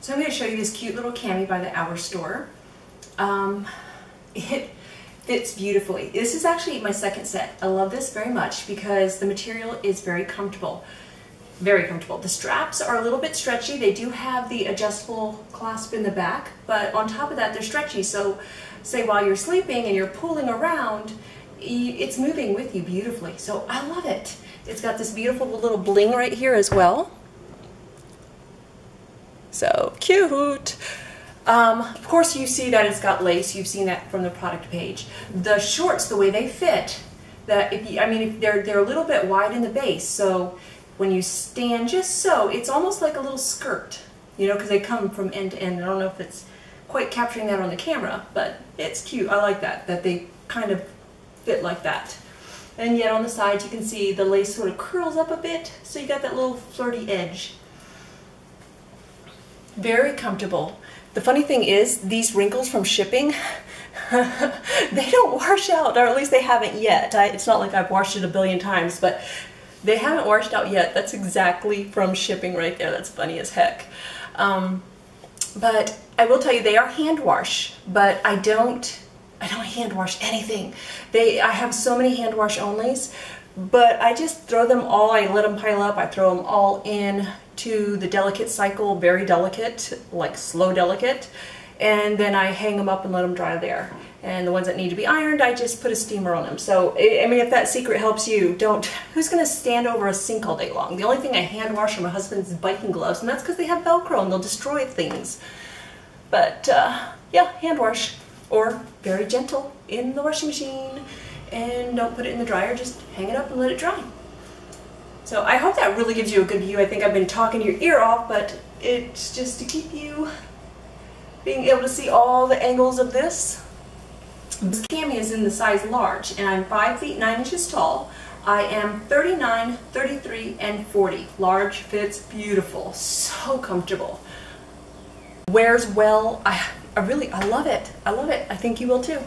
So I'm going to show you this cute little cami by the OURS Store. Um, it fits beautifully. This is actually my second set. I love this very much because the material is very comfortable. Very comfortable. The straps are a little bit stretchy. They do have the adjustable clasp in the back, but on top of that they're stretchy. So say while you're sleeping and you're pulling around, it's moving with you beautifully. So I love it. It's got this beautiful little bling right here as well. So cute. Um, of course you see that it's got lace. You've seen that from the product page. The shorts, the way they fit, that if you, I mean, if they're, they're a little bit wide in the base. So when you stand just so, it's almost like a little skirt, you know, because they come from end to end. I don't know if it's quite capturing that on the camera, but it's cute. I like that, that they kind of fit like that. And yet on the sides you can see the lace sort of curls up a bit, so you got that little flirty edge. Very comfortable. The funny thing is, these wrinkles from shipping, they don't wash out, or at least they haven't yet. I, it's not like I've washed it a billion times, but they haven't washed out yet. That's exactly from shipping right there. That's funny as heck. Um, but I will tell you, they are hand wash, but I don't, I don't hand wash anything. They, I have so many hand wash onlys, but I just throw them all, I let them pile up, I throw them all in to the delicate cycle, very delicate, like slow delicate, and then I hang them up and let them dry there. And the ones that need to be ironed, I just put a steamer on them. So, I mean, if that secret helps you, don't, who's gonna stand over a sink all day long? The only thing I hand wash are my husband's biking gloves, and that's because they have Velcro and they'll destroy things. But, uh, yeah, hand wash. Or very gentle in the washing machine and don't put it in the dryer, just hang it up and let it dry. So I hope that really gives you a good view. I think I've been talking your ear off, but it's just to keep you being able to see all the angles of this. This cami is in the size large, and I'm 5 feet 9 inches tall. I am 39, 33, and 40. Large fits beautiful, so comfortable. Wears well. I, I really, I love it. I love it. I think you will too.